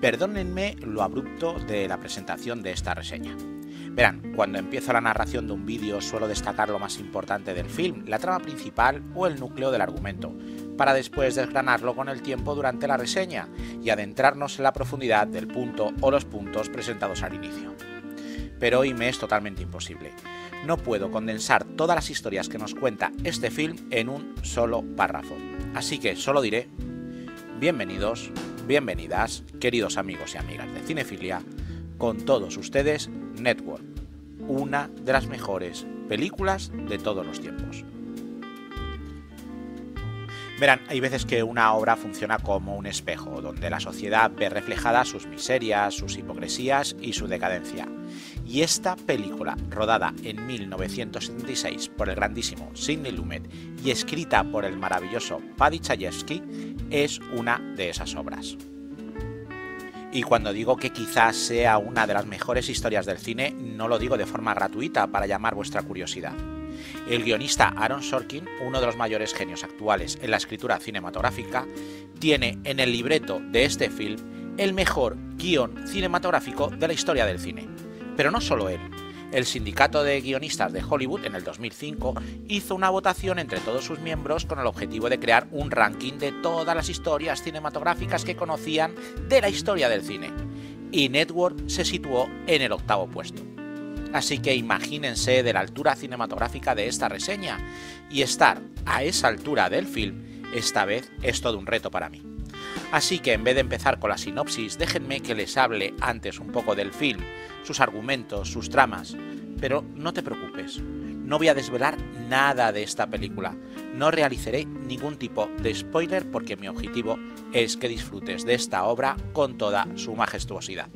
Perdónenme lo abrupto de la presentación de esta reseña. Verán, cuando empiezo la narración de un vídeo suelo destacar lo más importante del film, la trama principal o el núcleo del argumento, para después desgranarlo con el tiempo durante la reseña y adentrarnos en la profundidad del punto o los puntos presentados al inicio. Pero hoy me es totalmente imposible. No puedo condensar todas las historias que nos cuenta este film en un solo párrafo. Así que solo diré, bienvenidos, bienvenidas, queridos amigos y amigas de Cinefilia, con todos ustedes, Network, una de las mejores películas de todos los tiempos. Verán, hay veces que una obra funciona como un espejo, donde la sociedad ve reflejadas sus miserias, sus hipocresías y su decadencia. Y esta película, rodada en 1976 por el grandísimo Sidney Lumet y escrita por el maravilloso Paddy Chayefsky, es una de esas obras. Y cuando digo que quizás sea una de las mejores historias del cine, no lo digo de forma gratuita para llamar vuestra curiosidad. El guionista Aaron Sorkin, uno de los mayores genios actuales en la escritura cinematográfica, tiene en el libreto de este film el mejor guion cinematográfico de la historia del cine. Pero no solo él. El Sindicato de Guionistas de Hollywood en el 2005 hizo una votación entre todos sus miembros con el objetivo de crear un ranking de todas las historias cinematográficas que conocían de la historia del cine. Y Network se situó en el octavo puesto. Así que imagínense de la altura cinematográfica de esta reseña y estar a esa altura del film, esta vez es todo un reto para mí. Así que en vez de empezar con la sinopsis, déjenme que les hable antes un poco del film, sus argumentos, sus tramas. Pero no te preocupes, no voy a desvelar nada de esta película, no realizaré ningún tipo de spoiler porque mi objetivo es que disfrutes de esta obra con toda su majestuosidad.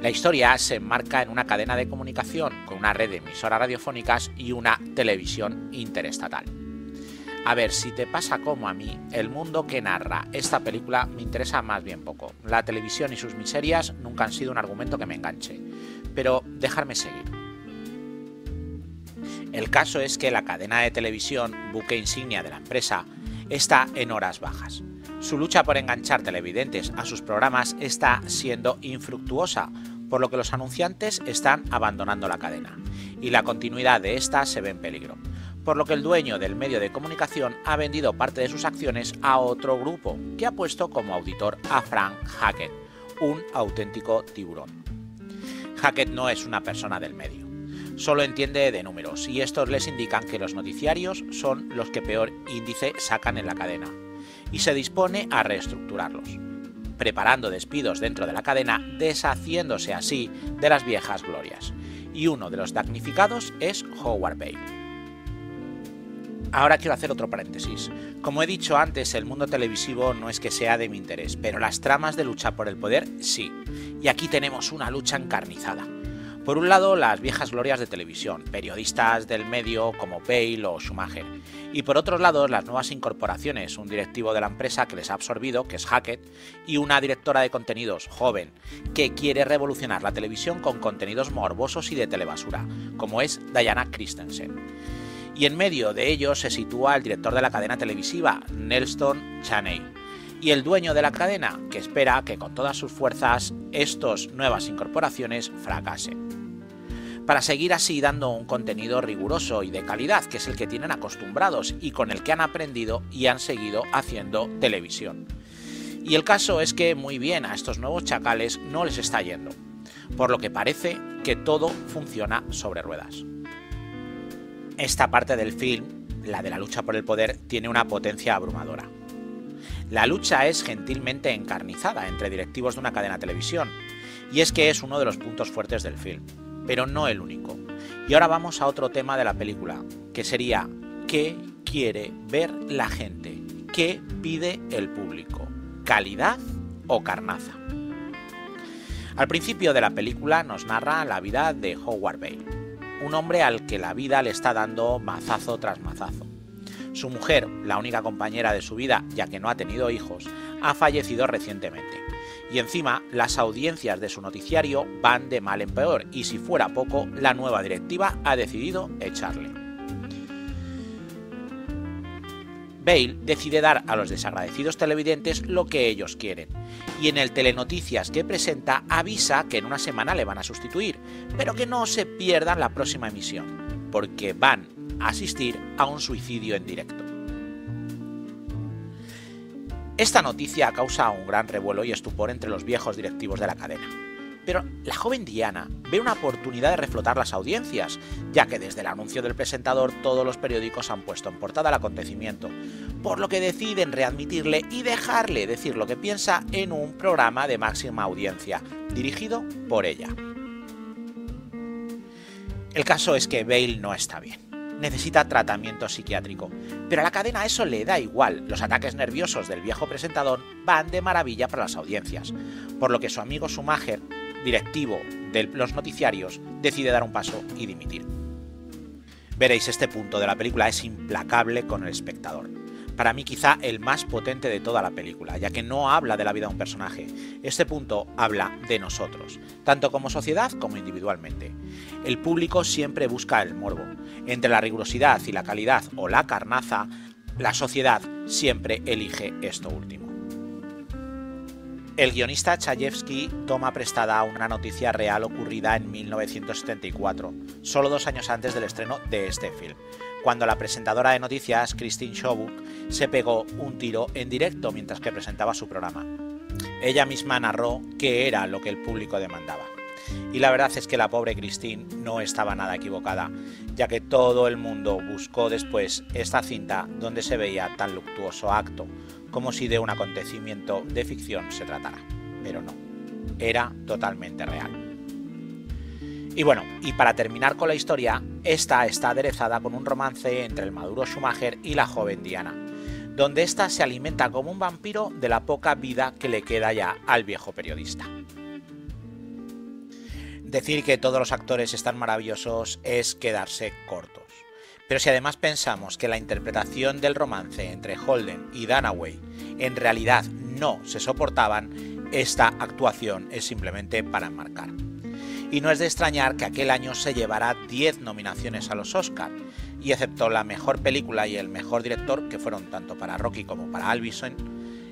La historia se enmarca en una cadena de comunicación con una red de emisoras radiofónicas y una televisión interestatal. A ver, si te pasa como a mí, el mundo que narra esta película me interesa más bien poco. La televisión y sus miserias nunca han sido un argumento que me enganche. Pero dejarme seguir. El caso es que la cadena de televisión, buque insignia de la empresa, está en horas bajas. Su lucha por enganchar televidentes a sus programas está siendo infructuosa, por lo que los anunciantes están abandonando la cadena, y la continuidad de esta se ve en peligro, por lo que el dueño del medio de comunicación ha vendido parte de sus acciones a otro grupo, que ha puesto como auditor a Frank Hackett, un auténtico tiburón. Hackett no es una persona del medio, solo entiende de números, y estos les indican que los noticiarios son los que peor índice sacan en la cadena, y se dispone a reestructurarlos, preparando despidos dentro de la cadena, deshaciéndose así de las viejas glorias. Y uno de los damnificados es Howard Bale. Ahora quiero hacer otro paréntesis. Como he dicho antes, el mundo televisivo no es que sea de mi interés, pero las tramas de lucha por el poder sí. Y aquí tenemos una lucha encarnizada. Por un lado, las viejas glorias de televisión, periodistas del medio como Bale o Schumacher. Y por otro lado, las nuevas incorporaciones, un directivo de la empresa que les ha absorbido, que es Hackett, y una directora de contenidos joven, que quiere revolucionar la televisión con contenidos morbosos y de telebasura, como es Diana Christensen. Y en medio de ellos se sitúa el director de la cadena televisiva, Nelson Chaney, y el dueño de la cadena, que espera que con todas sus fuerzas estas nuevas incorporaciones fracasen para seguir así dando un contenido riguroso y de calidad, que es el que tienen acostumbrados y con el que han aprendido y han seguido haciendo televisión. Y el caso es que muy bien a estos nuevos chacales no les está yendo, por lo que parece que todo funciona sobre ruedas. Esta parte del film, la de la lucha por el poder, tiene una potencia abrumadora. La lucha es gentilmente encarnizada entre directivos de una cadena de televisión, y es que es uno de los puntos fuertes del film pero no el único. Y ahora vamos a otro tema de la película, que sería ¿qué quiere ver la gente? ¿Qué pide el público? ¿Calidad o carnaza? Al principio de la película nos narra la vida de Howard Bale, un hombre al que la vida le está dando mazazo tras mazazo. Su mujer, la única compañera de su vida, ya que no ha tenido hijos, ha fallecido recientemente y encima las audiencias de su noticiario van de mal en peor y si fuera poco, la nueva directiva ha decidido echarle. Bale decide dar a los desagradecidos televidentes lo que ellos quieren, y en el telenoticias que presenta avisa que en una semana le van a sustituir, pero que no se pierdan la próxima emisión, porque van a asistir a un suicidio en directo. Esta noticia causa un gran revuelo y estupor entre los viejos directivos de la cadena. Pero la joven Diana ve una oportunidad de reflotar las audiencias, ya que desde el anuncio del presentador todos los periódicos han puesto en portada el acontecimiento, por lo que deciden readmitirle y dejarle decir lo que piensa en un programa de máxima audiencia, dirigido por ella. El caso es que Bale no está bien necesita tratamiento psiquiátrico. Pero a la cadena eso le da igual, los ataques nerviosos del viejo presentador van de maravilla para las audiencias, por lo que su amigo Schumacher directivo de los noticiarios, decide dar un paso y dimitir. Veréis, este punto de la película es implacable con el espectador. Para mí quizá el más potente de toda la película, ya que no habla de la vida de un personaje. Este punto habla de nosotros, tanto como sociedad como individualmente. El público siempre busca el morbo. Entre la rigurosidad y la calidad o la carnaza, la sociedad siempre elige esto último. El guionista Chayefsky toma prestada una noticia real ocurrida en 1974, solo dos años antes del estreno de este film, cuando la presentadora de noticias, Christine Schobuk, se pegó un tiro en directo mientras que presentaba su programa. Ella misma narró qué era lo que el público demandaba. Y la verdad es que la pobre Christine no estaba nada equivocada, ya que todo el mundo buscó después esta cinta donde se veía tan luctuoso acto, como si de un acontecimiento de ficción se tratara. Pero no, era totalmente real. Y bueno, y para terminar con la historia, esta está aderezada con un romance entre el maduro Schumacher y la joven Diana, donde ésta se alimenta como un vampiro de la poca vida que le queda ya al viejo periodista. Decir que todos los actores están maravillosos es quedarse cortos. Pero si además pensamos que la interpretación del romance entre Holden y Danaway en realidad no se soportaban, esta actuación es simplemente para enmarcar. Y no es de extrañar que aquel año se llevara 10 nominaciones a los Oscar, y excepto la mejor película y el mejor director, que fueron tanto para Rocky como para Albison,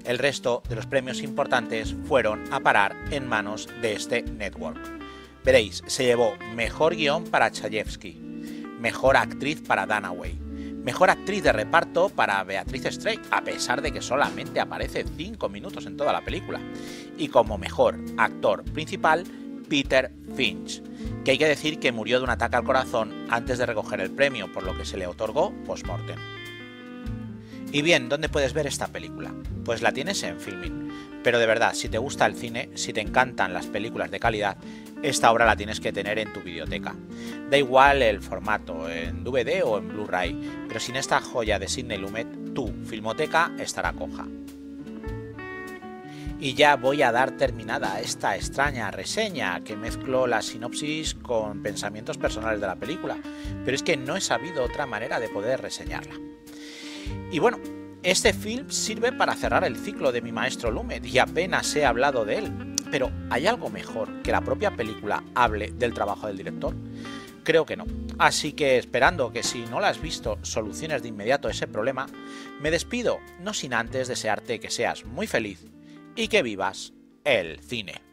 el resto de los premios importantes fueron a parar en manos de este network. Veréis, se llevó mejor guion para Chayefsky, mejor actriz para Danaway, mejor actriz de reparto para Beatriz Straight, a pesar de que solamente aparece 5 minutos en toda la película, y como mejor actor principal, Peter Finch, que hay que decir que murió de un ataque al corazón antes de recoger el premio, por lo que se le otorgó post-mortem. Y bien, ¿dónde puedes ver esta película? Pues la tienes en Filmin. Pero de verdad, si te gusta el cine, si te encantan las películas de calidad, esta obra la tienes que tener en tu biblioteca. Da igual el formato, en DVD o en Blu-ray, pero sin esta joya de Sidney Lumet, tu filmoteca estará coja. Y ya voy a dar terminada esta extraña reseña que mezcló la sinopsis con pensamientos personales de la película, pero es que no he sabido otra manera de poder reseñarla. Y bueno, este film sirve para cerrar el ciclo de mi maestro Lumet y apenas he hablado de él, pero ¿hay algo mejor que la propia película hable del trabajo del director? Creo que no. Así que esperando que si no la has visto soluciones de inmediato ese problema, me despido, no sin antes desearte que seas muy feliz y que vivas el cine.